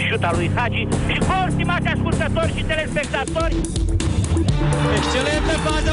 Șuta lui Hagi și gol, stimați ascultători și telespectatori! Excelentă fază,